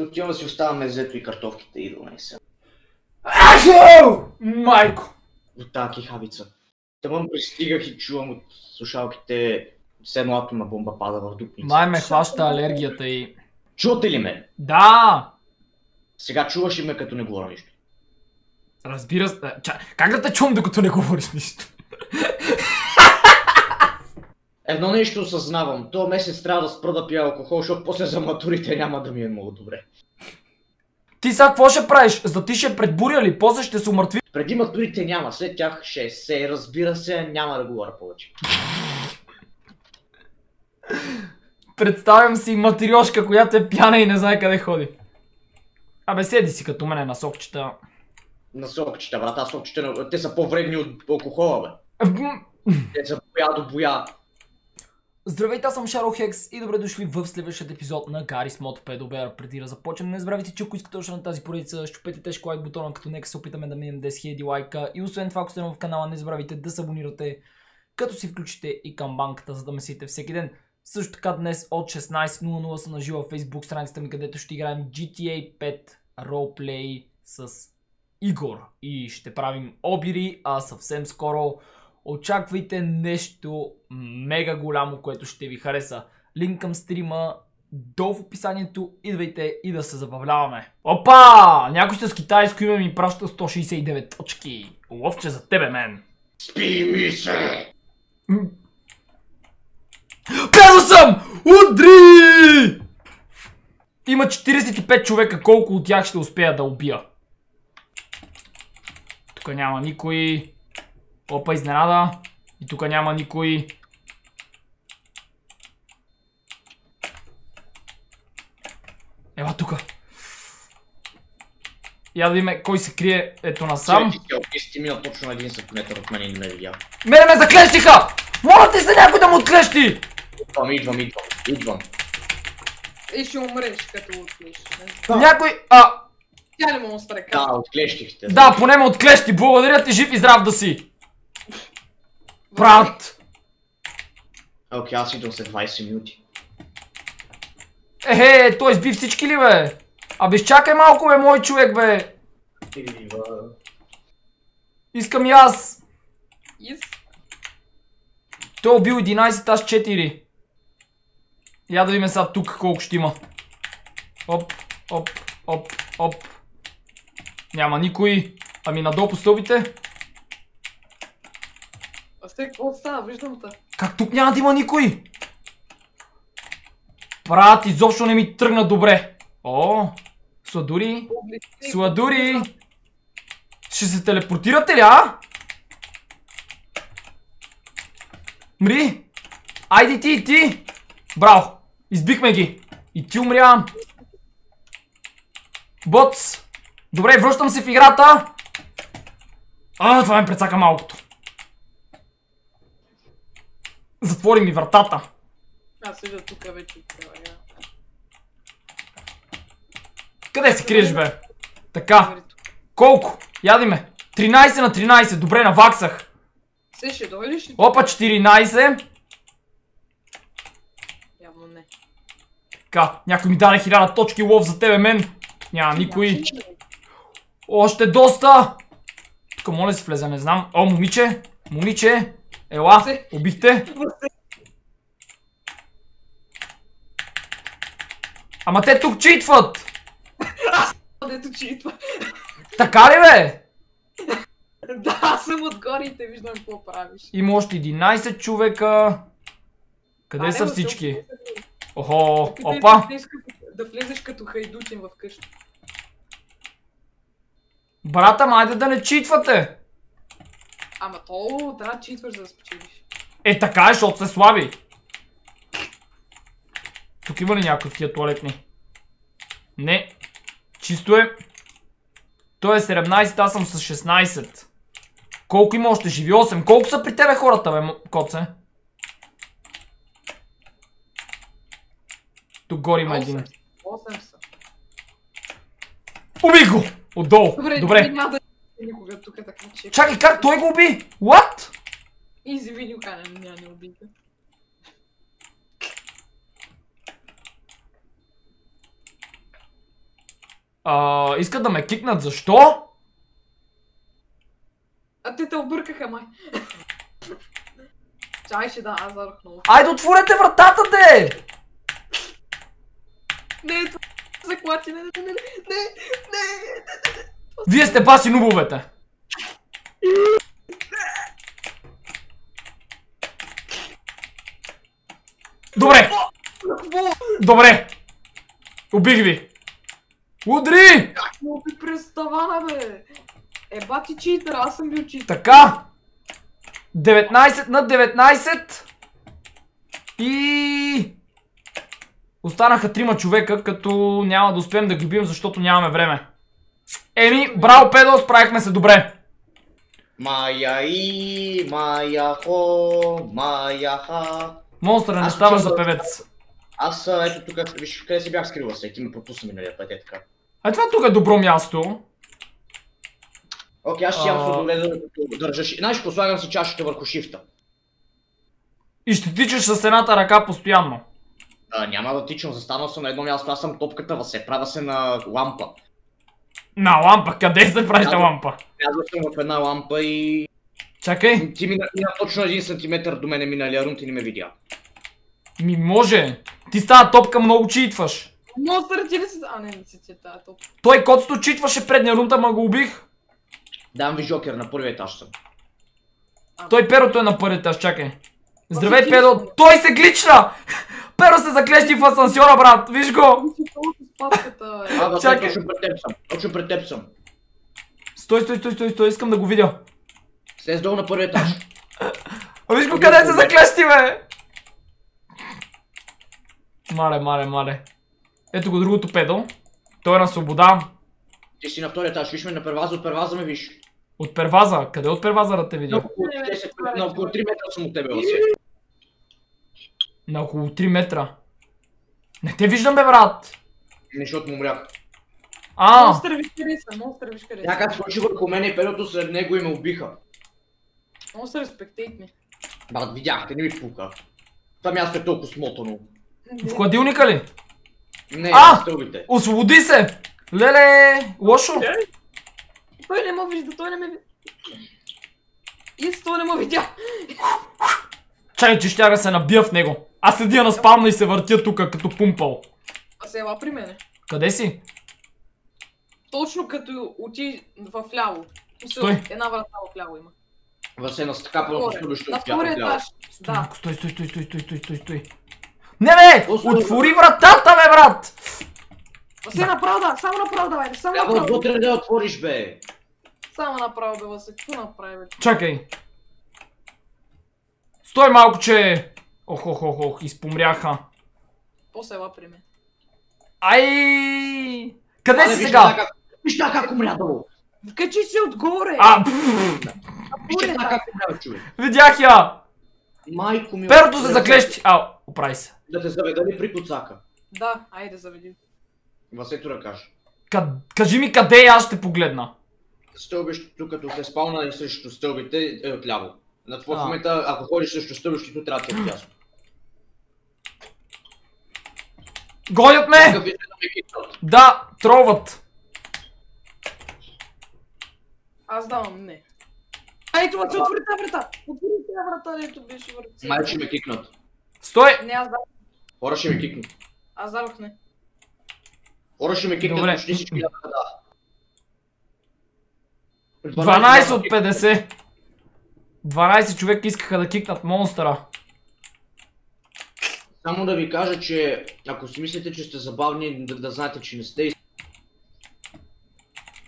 Отиваме си оставаме зето и картофките и до се. Ашо! Майко! От тази кихавица. Тъмън пристигах и чувам от слушалките все едно атомна бомба пада в дупница. Май ме хваща алергията и... Чувате ли ме? Да! Сега чуваш ли ме като не говоря нищо? Разбира се. Ча... Как да те чувам докато не говориш нищо? Едно нещо осъзнавам. То месец трябва да спра да пия алкохол, защото после за матурите няма да ми е много добре. Ти сега какво ще правиш? За ти ще предбуря ли? После ще се умъртви? Преди матурите няма, след тях ще се, разбира се, няма да говоря повече. Представям си материошка, която е пяна и не знае къде ходи. Абе, седи си като мене на сокчета. На сокчета, брат, аз сокчета, те са по-вредни от алкохола, бе. Те са боя до боя. Здравейте, аз съм Шаро Хекс и добре дошли в следващия епизод на Гарис Мод Pedobera. Преди да започнем, не забравяйте, че ако искате още на тази поредица, щупете тежко лайк бутона, като нека се опитаме да минем 10 000 лайка. И освен това, ако сте в канала, не забравяйте да се абонирате, като си включите и камбанката, за да месите всеки ден. Също така днес от 16.00 съм на живо в Facebook страницата ми, където ще играем GTA 5 Roleplay с Игор. И ще правим обири, а съвсем скоро очаквайте нещо мега голямо, което ще ви хареса. Линк към стрима долу в описанието, идвайте и да се забавляваме. Опа! Някой с китайско име ми праща 169 точки. Ловче за тебе, мен. Спи ми се! Казал съм! Удри! Има 45 човека, колко от тях ще успея да убия? Тук няма никой. Опа, изненада. И тук няма никой. Ела тука. Я да видим кой се крие ето насам. Ти си минал точно на 1 см от мен и не ме видя. Мене ме заклещиха! Моля ти се някой да му отклещи! Идвам, идвам, идвам, идвам. И ще умреш като отклиш. Някой... А, Тя не му острека. Да, отклещихте. да, поне ме отклещи. Благодаря ти, жив и здрав да си. Брат! Окей, аз идвам след 20 минути. Ехе, той изби всички ли бе? Абе, изчакай малко бе, мой човек бе. Искам и аз. Той е убил 11, аз 4. Я да видим сега тук колко ще има. Оп, оп, оп, оп. Няма никой. Ами надолу по стълбите. А сега какво става? Виждам те. Как тук няма да има никой? Брат, изобщо не ми тръгна добре. О, сладури, сладури. Ще се телепортирате ли, а? Мри! Айде ти и ти! Браво! Избихме ги! И ти умря! Боц! Добре, връщам се в играта! А, това ме прецака малкото. Затвори ми вратата. Аз седя тук вече. Къде се криеш, бе? Така. Колко? Яди ме. 13 на 13. Добре, наваксах. Се ще дойдеш ли? Опа, 14. Явно не. Така, някой ми даде 1000 точки лов за тебе, мен. Няма никой. Още доста. Тук моля се влеза, не знам. О, момиче. Момиче. Ела, убихте. Ама те тук читват. Дето читва. Така ли бе? Да, аз съм отгоре и те виждам какво правиш. Има още 11 човека. Къде А, са не, всички? Охо, Къде опа. да влезеш като- Да влезеш като хайдутин в къща. Брата, майде да не читвате. Ама то трябва да читваш за да спечелиш. Е така е, защото се слаби. Тук има ли някой в тия туалетни? Не. Чисто е. Той е 17, аз съм с 16. Колко има още? Живи 8. Колко са при тебе хората, бе, коце? Тук горе има един. 8 са. Уби го! Отдолу. Добре, никога тук така че. Чакай, как той го уби? What? Изи видео канен, няма не убийте. А, искат да ме кикнат. Защо? А те те объркаха, май. Чай ще да, аз зарах много. Айде отворете вратата, де! Не, това за клати, не, не, не, не, не, не. Вие сте баси нубовете. Добре, добре. Убих ви. Удри! Какво би през тавана, бе? Е, бати читър, аз съм бил читър. Така. 19 на 19. И... Останаха трима човека, като няма да успеем да ги бием, защото нямаме време. Еми, браво, Педо, справихме се добре. Майя и, майя хо, майя ха. Монстър, не учил за да- певец. Аз ето тук, виж къде се бях скрил се, ти ме пропусна миналия път, е така. А това тук е добро място. Окей, аз ще ям А. сладоледа, докато държаш. Знаеш, какво, слагам си чашата върху шифта. И ще тичаш с едната ръка постоянно. А, няма да тичам, застанал съм на едно място, аз съм топката въсе, правя се на лампа. На лампа, къде се прави Да, лампа? Влязъл съм в една лампа и Чакай, ти мина, мина точно един сантиметър до мене миналия рун, ти не ме видя. ми може. Ти става топка много читваш. Монстър ти ли си? А, не, не си ти е тази топ. Той котсто читваше предния рунта, ма го убих. Дам ви жокер, на първия етаж съм. Той перото е на първия етаж, чакай. Здравей, Педо. Той се глична! Перо се заклещи в асансьора, брат. Виж го. Чакай. точно пред теб съм, точно пред теб съм. Стой, стой, стой, стой, стой. Искам да го видя. Слез долу на първия етаж. Виж го къде се заклещи, бе. Мале, мале, мале. Ето го другото педо. Той е на свобода. Ти си на втория етаж, виж ме на перваза, от перваза ме виж. От перваза. Къде от перваза да те видя? около 10, на около 3 метра съм от тебе, Васе. На около 3 метра. Не те виждам, бе, брат. Не, защото му умрях. А, Монстър виж къде са, монстър виж къде Тя са. как свърши върху мене и перото след него и ме убиха. Монстър респектейт ми. Брат, видяхте, не ми пука. Това място е толкова смотано. в хладилника ли? Не, А! стълбите. Освободи се! Леле, лошо. Той не ме вижда, той не ме вижда. Ис, той не ме видя. Чай, че ще да се набия в него. Аз следя на спамна и се въртя тук, като пумпал. А се ела при мене. Къде си? Точно като оти в ляво. Стой. Една врата в ляво има. Васена, с така по-скоро ще отпя в ляво. Да. Стой, стой, стой, стой, стой, стой, стой, стой. Не бе! Отвори вратата бе, брат! Васе, направо да, само направо давай, само направо. Трябва отвътре да отвориш бе. Само направо бе, Васе, какво направи бе? Чакай. Стой малко, че... Ох, ох, ох, ох, изпомряха. После ела при мен. Ай! Къде Абе, си сега? Виж така как умря долу. Качи се отгоре! А, Виж как умря, човек. видях я! Майко ми. Перото се заклещи. Ау, оправи се. Да те заведа ли при коцака? Да, айде заведи. Васето да каже. Ка- кажи ми къде е, аз ще погледна. Стълбището, като те спална и срещу стълбите, е отляво. На А. момента, ако ходиш срещу стълбището, трябва да е отясно. Гонят ме! Да тролват. Аз давам не. Ай, това се отвори тази врата! Отвори тази врата, дето беше върти. Май ще ме кикнат. Стой! Не, аз давам. Хора ще ме кикнат. Аз дадох не. Хора ще ме кикнат Добре. почти всички да да. 12 от 50. 12 човека искаха да кикнат монстъра. Само да ви кажа, че ако си мислите, че сте забавни, да, да знаете, че не сте.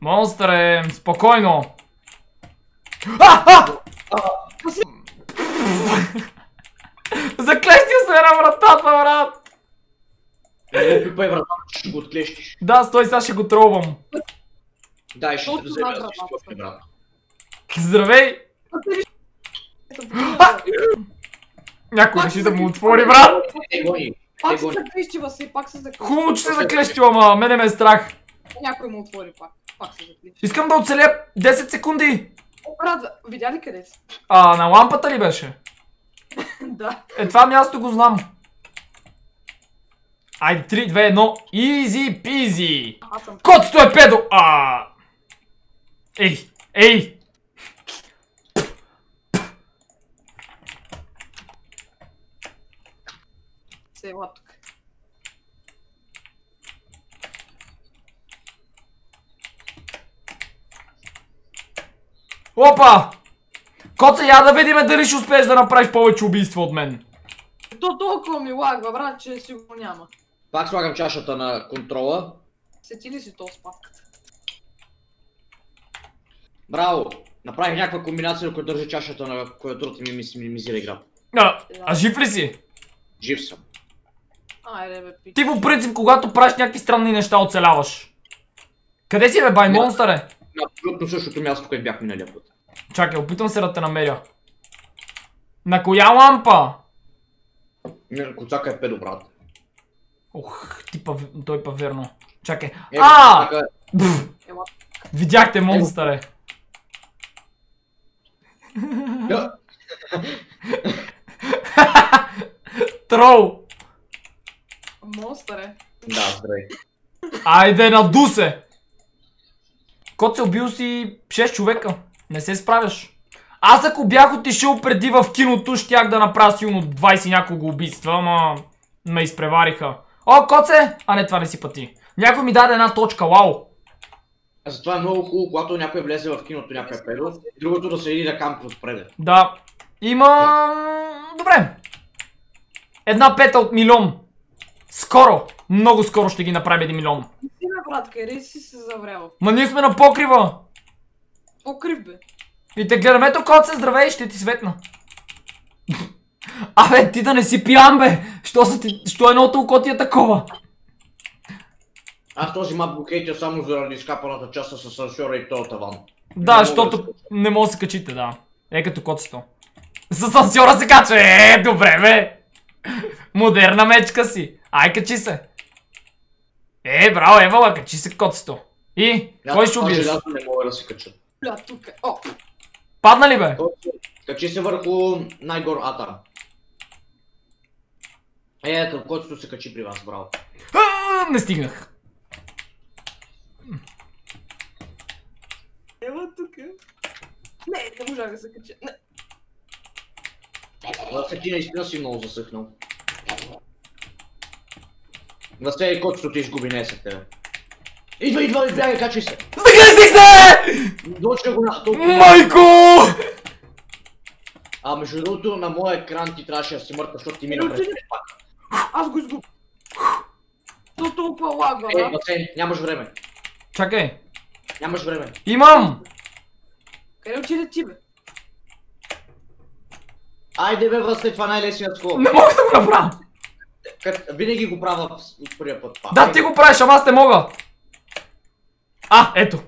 Монстър е спокойно. А, а! Заклещил се на вратата, брат! Не пипай вратата, ще го отклещиш. Да, стой, сега ще го тролвам. Да, и ще те взема да си брат. Здравей! Покажи. Някой реши да му отвори, брат! Гони. Пак Те се гони. заклещи, Васи, пак се заклещи. Хубаво, че се заклещил, ама мене ме е страх. Някой му отвори пак. Пак се заклещи. Искам да оцеля 10 секунди. О, брат, видя ли къде си? А, на лампата ли беше? да. Е, това място го знам. Айде, 3, 2, 1. Изи пизи. Аз съм... Котото е педо! А! Ей! Ей! Се ела тук. Опа! Коце, я да видиме дали ще успееш да направиш повече убийства от мен. То толкова ми лагва, брат, че сигурно няма. Пак слагам чашата на контрола. Сети ли си то с папката? Браво! Направих някаква комбинация, която държи чашата на клавиатурата ми ми си минимизира игра. А, а жив ли си? Жив съм. Айде бе, пич. Ти по принцип, когато правиш някакви странни неща, оцеляваш. Къде си бе, бай Не. монстър е? На абсолютно същото място, където бях миналия път. Чакай, опитвам се да те намеря. На коя лампа? Не, Коцака е педо, брат. Ох, ти па, той па верно. Чакай. Е, А! Видяхте е. е- Я, Трол. Монстър е. Да, здравей. Айде, наду се! Кот се убил си 6 човека. Не се справяш. Аз ако бях отишъл преди в киното, щях да направя силно 20 няколко убийства, ама ме изпревариха. О, коце! А не, това не си пъти. Някой ми даде една точка, вау. А затова е много хубаво, когато някой влезе в киното, някой е педо, другото да седи да кампи отпред. Да. Има... Добре. Една пета от милион. Скоро. Много скоро ще ги направим един милион. Ти бе, брат, къде си се заврял? Ма ние сме на покрива. Покрив бе. И те гледам, ето кот се здравей, ще ти светна. Абе, ти да не си пиян, бе! Що, са ти, що едното око ти е такова? Аз този мап го хейтя само заради изкапаната част с асансьора и този таван. Да, мога защото не може да се качите, да. Е като коцето. С асансьора се кача, е, добре, бе! Модерна мечка си. Ай, качи се. Е, браво, Евала, качи се коцето. И, Аз кой ще това убиеш? желязо не мога да се кача. Бля, тук е. О, Падна ли, бе? Качи се върху най-гор ата. Е, ето, който се качи при вас, браво. А, Не стигнах. ела тук е. Не, не можах да се кача. Не. Васе, ти наистина си много засъхнал. Васе и котото ти изгуби, не е с тебе. Идва, идва, избягай, качи се. Стигнах се! Дочка го на... Майко! А между другото, на моя екран ти трябваше да си мъртва, защото ти мина през Отиде. Аз го изгубих. То толкова лагва, Е. Васе, нямаш време. Чакай, Нямаш време. имам! Къде отиде ти, бе? Айде бе, Васе, това е най-лесният скок. Не мога да го направя! Винаги го правя от първия път. това. Да, ти го правиш, ама аз не мога! А, ето.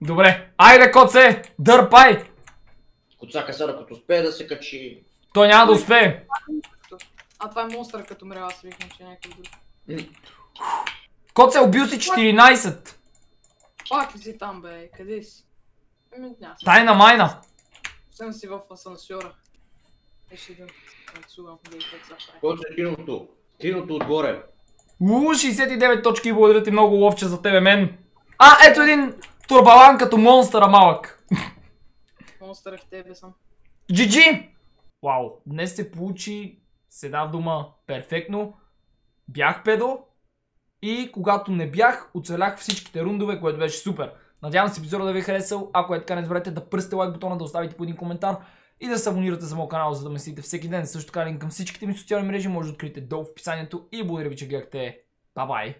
Добре. Айде, коце! Дърпай! Коцака сега, като успее да се качи. Той няма да успее. А това е монстър, като мрела аз викам, че е някакъв друг. Коце, убил си 14. Пак си там, бе? Къде си? Ами, няма. Тайна майна. Съм си в асансьора. Е, ще да танцувам, да и как се прави. Който е киното? Киното отгоре. Уу, 69 точки. Благодаря ти много, ловче, за тебе, мен. А, ето един турбалан като монстъра малък. Монстър е в тебе съм. GG! Вау, днес се получи с една дума перфектно. Бях педо и когато не бях, оцелях всичките рундове, което беше супер. Надявам се епизода да ви е харесал. Ако е така, не забравяйте да пръсте лайк бутона, да оставите по един коментар и да се абонирате за моят канал, за да ме следите всеки ден. Също така линк към всичките ми социални мрежи може да откриете долу в описанието и благодаря ви, че гледахте. Бай-бай!